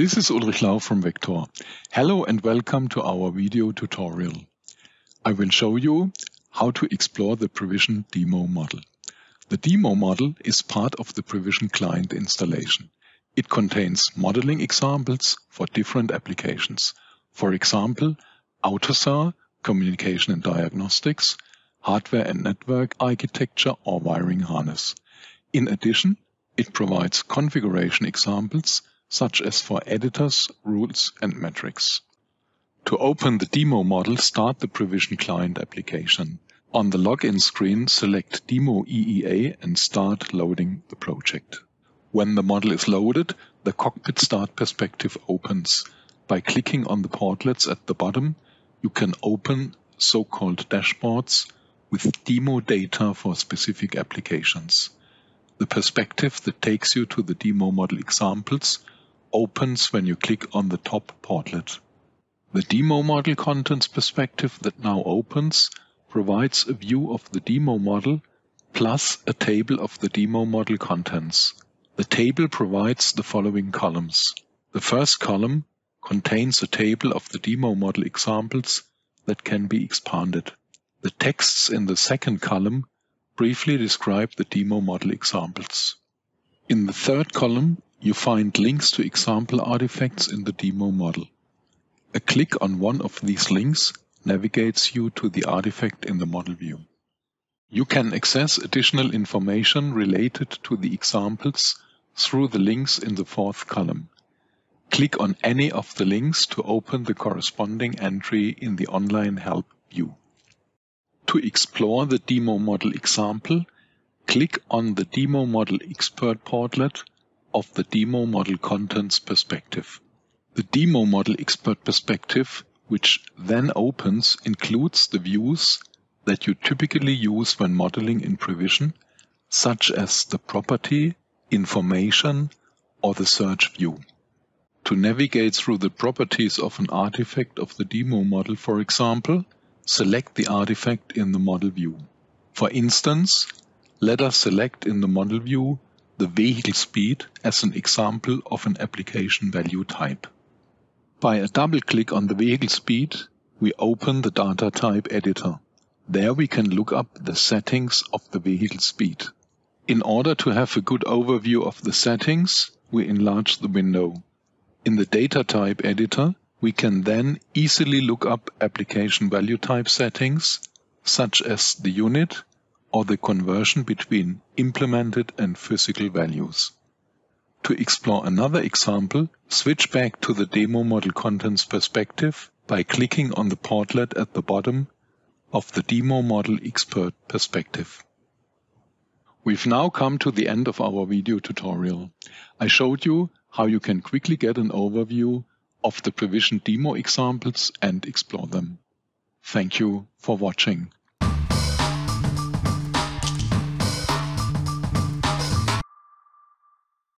This is Ulrich Lau from Vector. Hello and welcome to our video tutorial. I will show you how to explore the PREEvision demo model. The demo model is part of the PREEvision client installation. It contains modeling examples for different applications. For example, AUTOSAR, communication and diagnostics, hardware and network architecture or wiring harness. In addition, it provides configuration examples such as for editors, rules and metrics. To open the demo model, start the PREEvision client application. On the login screen, select Demo EEA and start loading the project. When the model is loaded, the cockpit start perspective opens. By clicking on the portlets at the bottom, you can open so-called dashboards with demo data for specific applications. The perspective that takes you to the demo model examples opens when you click on the top portlet. The demo model contents perspective that now opens provides a view of the demo model plus a table of the demo model contents. The table provides the following columns. The first column contains a table of the demo model examples that can be expanded. The texts in the second column briefly describe the demo model examples. In the third column, you find links to example artifacts in the demo model. A click on one of these links navigates you to the artifact in the model view. You can access additional information related to the examples through the links in the fourth column. Click on any of the links to open the corresponding entry in the online help view. To explore the demo model example, click on the Demo Model Expert portlet of the Demo Model Contents perspective. The Demo Model Expert perspective, which then opens, includes the views that you typically use when modeling in PREEvision, such as the property, information, or the search view. To navigate through the properties of an artifact of the demo model, for example, select the artifact in the model view. For instance, let us select in the model view the vehicle speed as an example of an application value type. By a double click on the vehicle speed, we open the data type editor. There we can look up the settings of the vehicle speed. In order to have a good overview of the settings, we enlarge the window. In the data type editor, we can then easily look up application value type settings, such as the unit or the conversion between implemented and physical values. To explore another example, switch back to the demo model contents perspective by clicking on the portlet at the bottom of the demo model expert perspective. We've now come to the end of our video tutorial. I showed you how you can quickly get an overview of the PREEvision demo examples and explore them. Thank you for watching.